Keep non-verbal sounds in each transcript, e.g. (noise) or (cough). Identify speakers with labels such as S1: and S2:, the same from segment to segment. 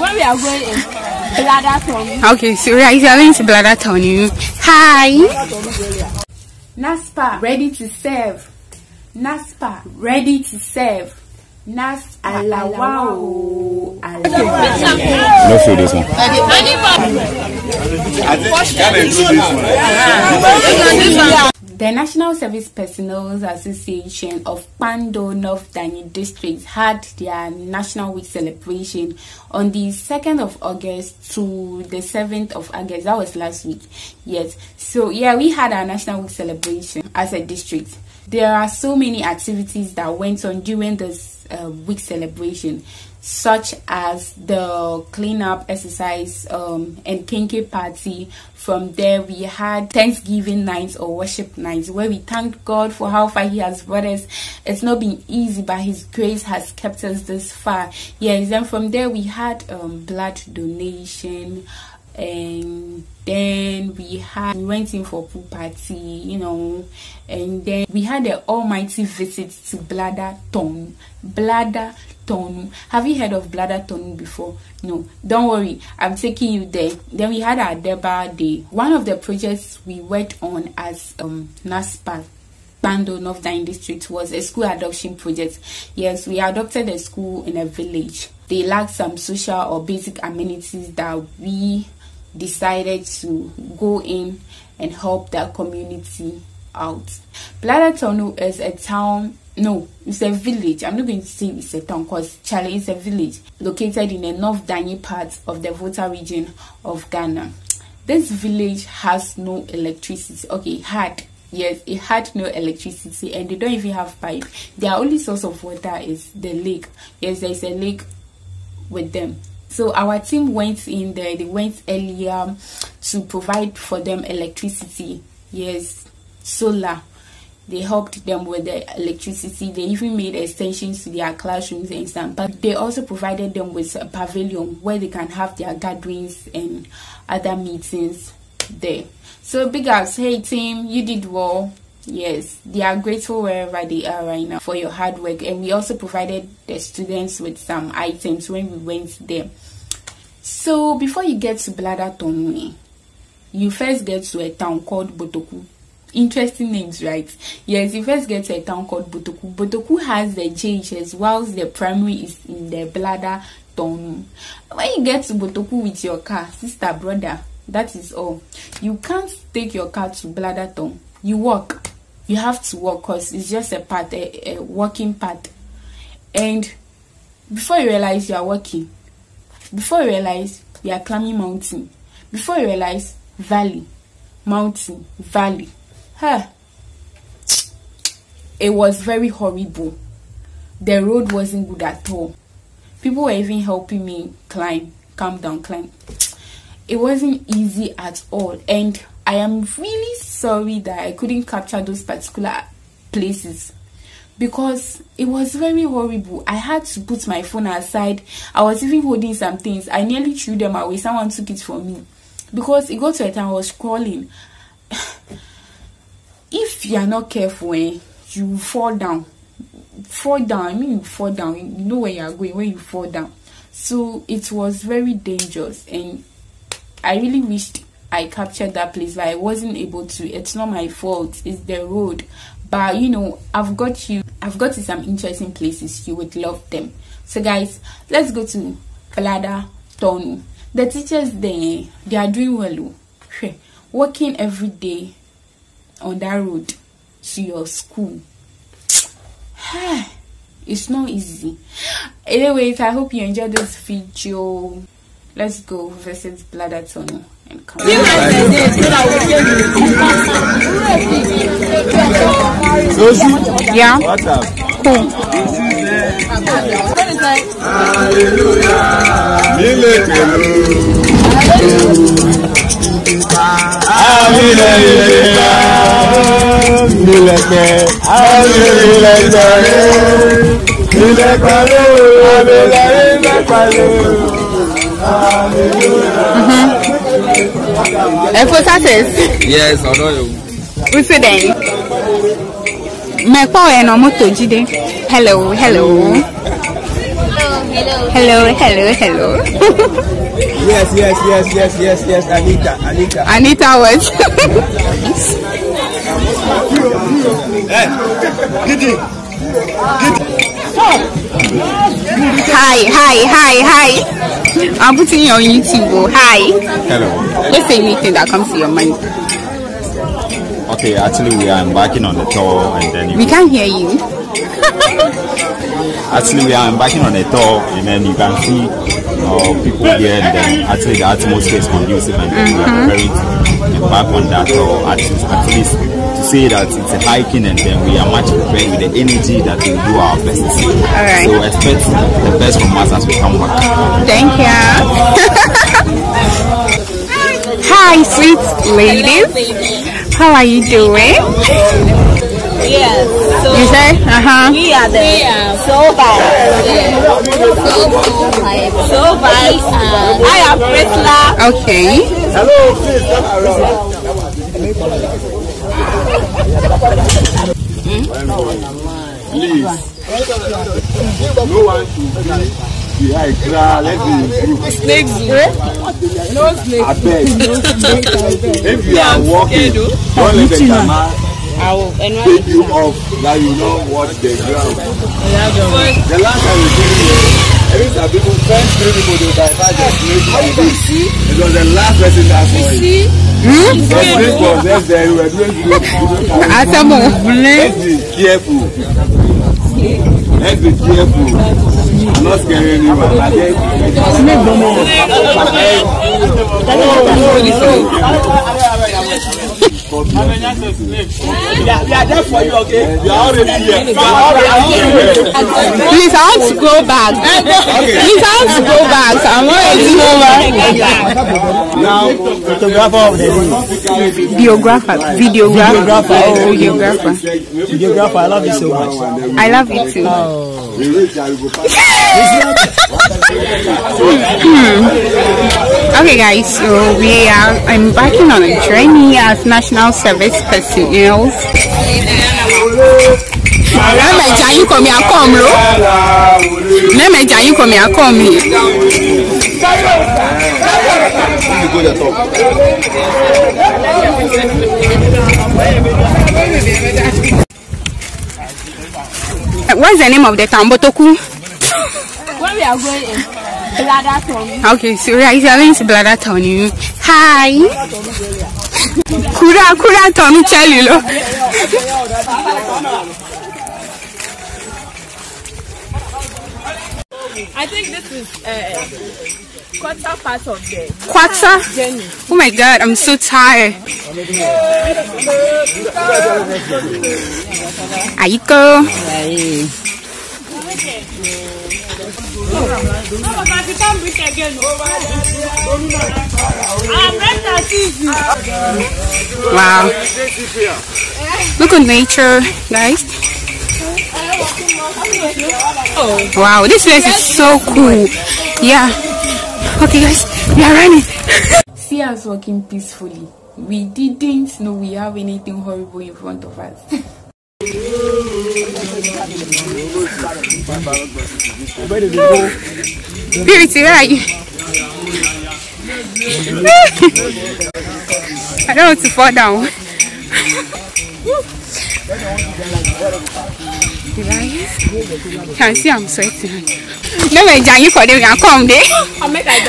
S1: When we are going in bladder tongue.
S2: Okay, so you are going to bladder tongue. Hi.
S3: NASPA ready to serve. NASPA ready to serve. Nas alawao.
S4: No feel this one.
S3: The National Service Personnel Association of Pando North Dayi District had their National Week celebration on the 2nd of August to the 7th of August. That was last week. Yes. So, yeah, we had our National Week celebration as a district. There are so many activities that went on during this uh, week celebration such as the cleanup exercise um, and kinky party. From there, we had Thanksgiving nights or worship nights where we thanked God for how far He has brought us. It's not been easy, but His grace has kept us this far. Yes, then from there, we had um, blood donation and then we had we went in for pool party you know and then we had the almighty visit to bladder tone bladder tone have you heard of Blada-Tornu before no don't worry i'm taking you there then we had our deba day one of the projects we worked on as um naspa Bando North Dayi District was a school adoption project. Yes, we adopted a school in a village. They lacked some social or basic amenities that we decided to go in and help that community out. Blada-Tornu is a town, no, it's a village. I'm not going to say it's a town because Charlie is a village located in the North Dayi part of the Volta region of Ghana. This village has no electricity. Okay, had yes it had no electricity and they don't even have pipe. Their only source of water is the lake. Yes there's a lake with them. So our team went in there. They went earlier to provide for them electricity. Yes solar they helped them with the electricity. They even made extensions to their classrooms and stuff. But they also provided them with a pavilion where they can have their gatherings and other meetings there. So big ups. Hey team you did well. Yes they are grateful wherever they are right now for your hard work. And we also provided the students with some items when we went there. So before you get to tongue you first get to a town called botoku interesting names right? Yes you first get to a town called botoku. Botoku has the jhs whilst the primary is in the bladder tongue when you get to botoku with your car sister brother that is all. You can't take your car to bladder tongue you walk. You have to walk because it's just a path a, a walking path. And before you realize you are walking before you realize you are climbing mountain before you realize valley mountain valley huh. it was very horrible. The road wasn't good at all. People were even helping me climb calm down climb. It wasn't easy at all. And i am really sorry that i couldn't capture those particular places. Because it was very horrible. I had to put my phone aside. I was even holding some things. I nearly threw them away. Someone took it from me. Because it got to a time i was crawling (laughs) if you are not careful eh, you fall down. Fall down i mean you fall down. You know where you are going when you fall down. So it was very dangerous and i really wished i captured that place but i wasn't able to. It's not my fault. It's the road. But you know i've got you i've got you some interesting places you would love them. So guys let's go to Falada Tonu. the teachers there they are doing well oh. working every day on that road to your school. It's not easy. Anyways i hope you enjoyed this video let's go visit bladder tunnel and come
S2: Yeah
S4: nílé pẹ̀lú
S2: àmìlẹ̀ ìlẹ̀kẹ̀
S5: ìlẹ̀kẹ̀ àmìlẹ̀ ìlẹ̀kẹ̀ ìlẹ̀kẹ̀ ló àmìlẹ̀ ìlẹ̀kẹ̀ ló.
S3: Ẹ fo sasses.
S5: Yes, ọ̀dọ́ yòó.
S2: Wíṣọ dẹ̀ ni. Mẹ̀pọ̀ ẹ̀ nà mọ́tò jíde. Hello, hello. Mm.
S3: Hello, hello, hello. (laughs)
S5: Yes, yes, yes, yes, yes, yes, Anita, Anita.
S3: Anita what? hi, hi, hi, hi. I'm putting you on YouTube. Oh. Hi.
S4: Hello.
S3: Just say anything that comes to your mind.
S4: Okay, actually we are embarking on the tour and then
S3: We can't hear you. (laughs)
S4: actually we are embarking on a tour and then you can see uh, people here and then actually the atmosphere is conducive and then we are preparing to embark on that tour at, at least to say that it's a hiking and then we are much prepared with the energy that we do our best.
S3: Alright.
S4: So expect the best from us as we come back.
S3: Thank you. (laughs) Hi, sweet ladies. How are you doing?
S1: Yes. So
S3: You say? Uh huh.
S1: we are the so vibe. So vibe. I am Priscilla.
S3: Okay.
S5: Hello, please come around. Please. No one to be behind crowd. Let's be group.
S1: Snakes. No snakes.
S5: I beg. If you are walking, don't let the take you off that you don't watch the ground. The last time we came here, every time people first three people they divert the snake like this. It was the last person that saw it. Was just there. We were doing good. Let's be careful. Let's be careful. I'm not scaring anyone. I We are there for you, okay? Are already here.
S3: Please, I want to go back. Please, I want to go back. I'm already over.
S2: Now, photographer of the.
S3: Videographer. Videographer. Oh, videographer.
S2: Videographer, I love you so much.
S3: I love you too.
S5: We back.
S3: Okay, guys, so we are embarking on a journey as national service personnel. What's the name of the town?
S1: When we are going in Blada-Tornu.
S3: Okay, so we are going to Blada-Tornu. Hi. Kura kura town chali lo.
S1: I think this is uh, quarter part of the
S3: Quarter.
S1: journey.
S3: Oh my god, I'm so tired. Aiko. Wow. Look at nature, guys. Wow, this place is so cool. Yeah. Okay, guys, we are running. (laughs)
S6: See us walking peacefully. We didn't know we have anything horrible in front of us. (laughs)
S3: Purity, where are you? I don't want to fall down. can see I'm sweating. No, my you for them, come there.
S1: I'll make that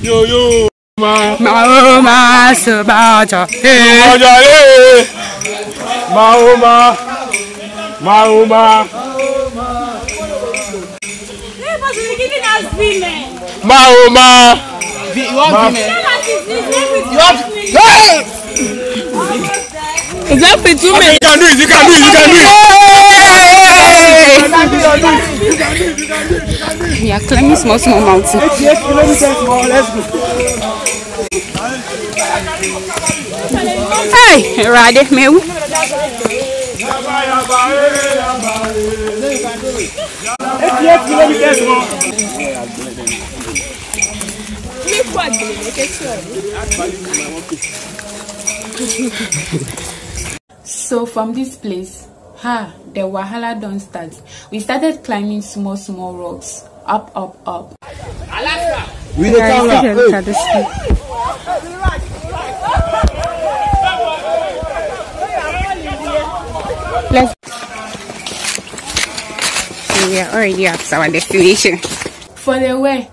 S1: (laughs)
S5: Yo, yo.
S3: Ma, ma,
S5: oh, eh. ma, ma, ma, ma, ma, ma, ma, ma, Mahoma Mahoma
S1: Neighbors will be giving us women.
S5: Mahoma.
S1: Is that for two
S5: You can do it, you can do it, you can do it.
S3: We are climbing small, small mountain.
S2: Eight kilometers more, let's go.
S3: Hey, Rade, meu.
S2: Eight kilometers more.
S6: So from this place,
S7: ha, the wahala don't start. We started climbing small, small rocks. Up, up, up.
S8: We the camera.
S3: Take a look at this clip. Let's. We are already at our destination.
S7: For the way,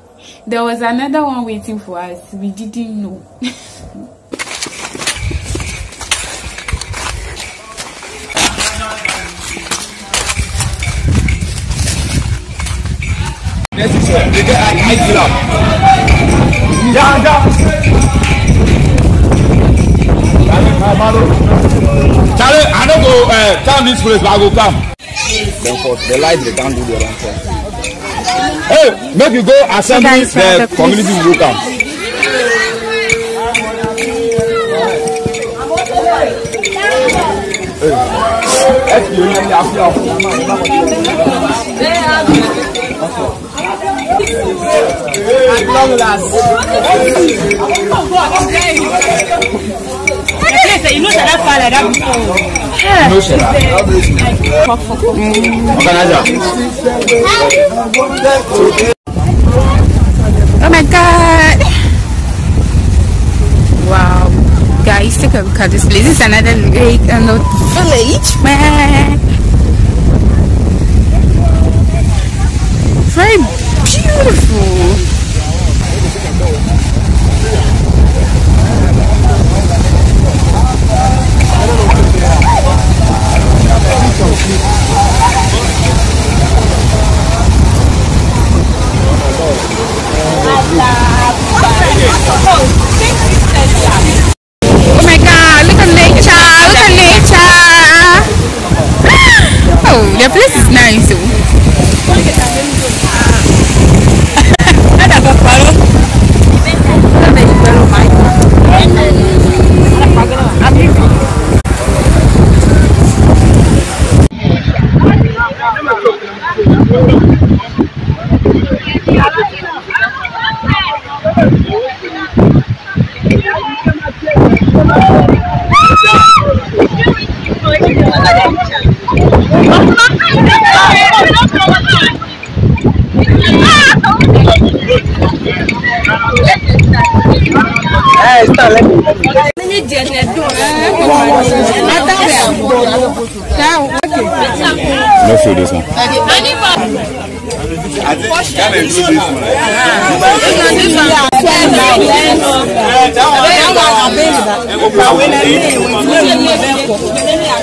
S7: there was another one waiting for us. We didn't know.
S5: Next is the guy I I get up. Yeah, yeah. Charlie, I don't go uh, come this place, but I go come. Then for the light, they can't do the wrong thing. Hey, make you go assembly, the community will come. Hey, you need to have your- No, sir. Organizer.
S3: Oh my god! Wow, guys, take a look at this place. This is another lake and a village, man. Very beautiful.
S5: Bye. Let's do this one. Right?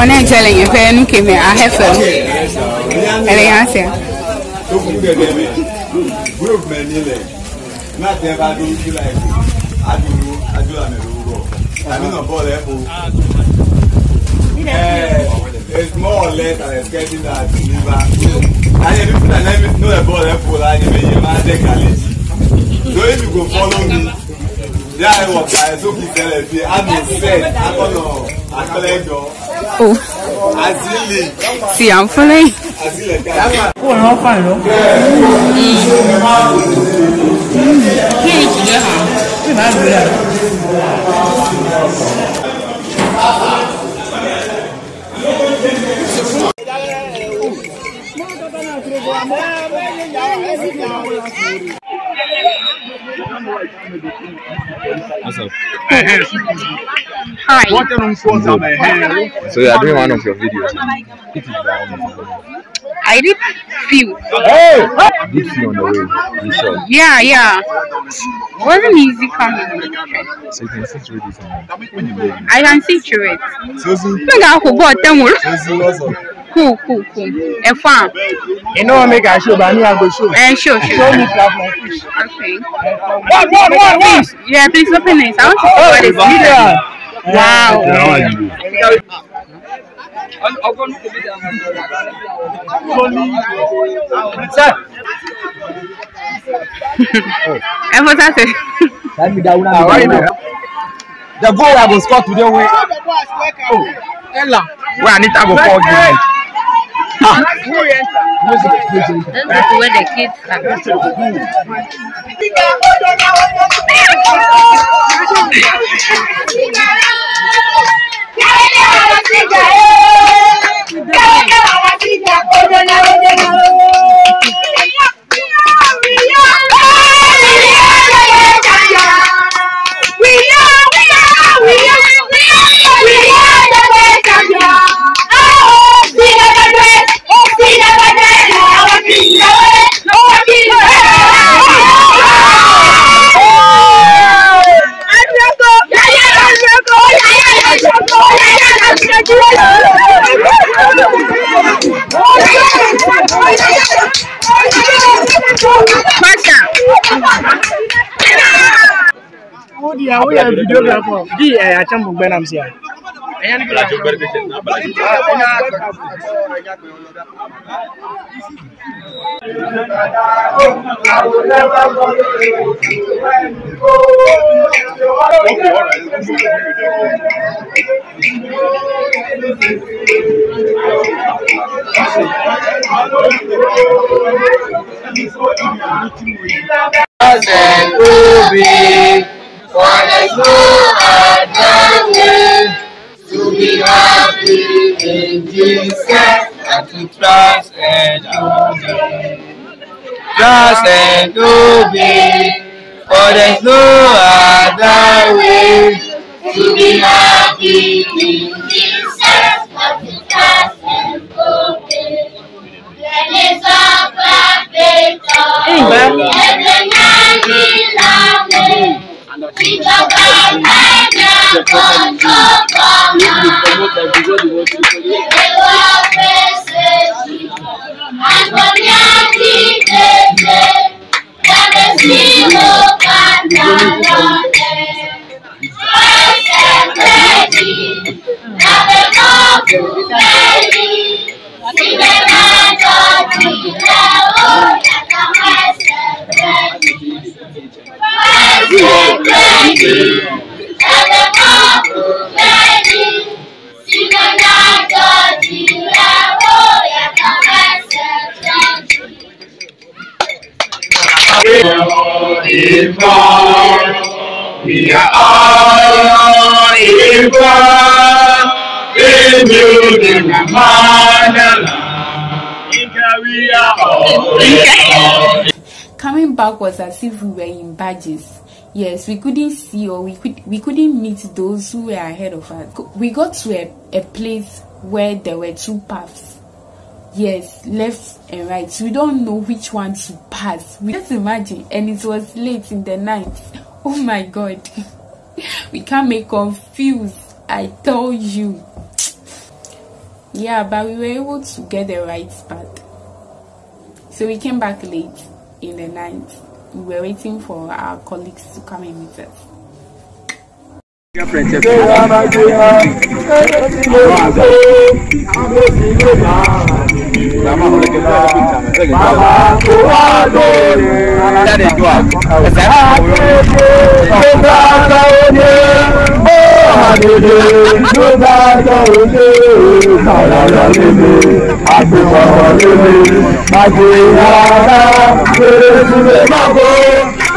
S5: ɔne nkyɛle nyɛ pɛɛ no kemi ahɛ fam ɛle yɛ asɛ It's more or less an expecting that to live out. And if I that know the ball, they pull out, they may be a man, they can So if you go follow me, yà ẹ wọ ká ẹ tó fi tẹ́lẹ̀ fi àmì sẹ akọlọ akọlẹ
S3: jọ.
S5: o
S3: azili. ti à
S5: ń fẹ́lẹ́
S3: yìí.
S5: azili ẹ̀ka ẹ̀ka. kó o rán fà lọ. kí
S3: ni ìjìnlẹ̀ hàn. kí ni ìjìnlẹ̀ hàn. Hi.
S5: So you are doing one of your videos.
S3: I did feel.
S5: Good see on the way. You sure?
S3: Yeah, yeah. It wasn't easy coming.
S5: So you can see through this.
S3: I can see through it.
S5: Susie,
S3: Look at who bought Cool, cool, cool. A farm.
S8: You know what make I show, but I need I go show.
S3: And sure,
S8: Show
S3: sure.
S8: me my fish.
S3: Okay.
S8: One, one, one, one.
S3: Please, yeah, please open it. I want to see what it's
S8: Yeah.
S3: Wow.
S8: Sir.
S2: ẹ fọ sáṣẹ.
S8: Ah, why you there? The goal I go score today wey. Oh, Ella. Wey Anita go fall give me. Those people
S2: where the kids are.
S8: Thank you. na we are videographer. Di eh acham bugbe nam sia.
S5: Enya ni bila there's no other way to be happy in Jesus and to trust and obey. Trust and obey, for there's no other way to be happy in Jesus and to trust and obey.
S9: the problem in you. If you promote that, you don't want to promote. Thank you.
S3: Coming back was as if we were in badges. Yes, we couldn't see or we could we couldn't meet those who were ahead of us. We got to a, a place where there were two paths. Yes, left and right. We don't know which one to pass. We just imagine, and it was late in the night. (laughs) Oh my god, (laughs) we can't make confused. I told you. Yeah, but we were able to get the right path. So we came back late in the night. We were waiting for our colleagues to come and meet us.
S8: Bàbá àgbègbè ló bá sọ̀rọ̀ dé àràrà lèmi àtìpọ̀pọ̀ lèmi àti ìyára lèrè sílẹ̀ máa kó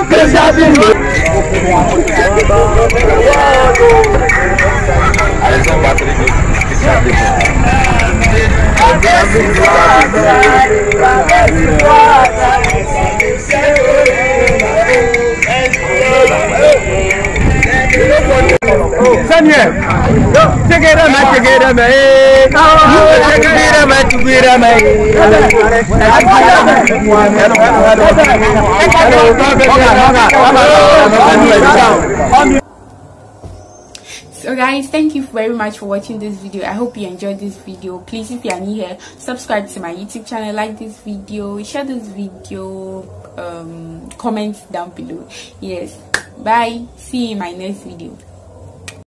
S8: kéṣí àti ìlú.
S3: Àìsàn bá So guys, thank you very much for watching this video. I hope you enjoyed this video. Please, if you are new here, subscribe to my YouTube channel, like this video, share this video, um, comment down below. Yes, bye. See you in my next video.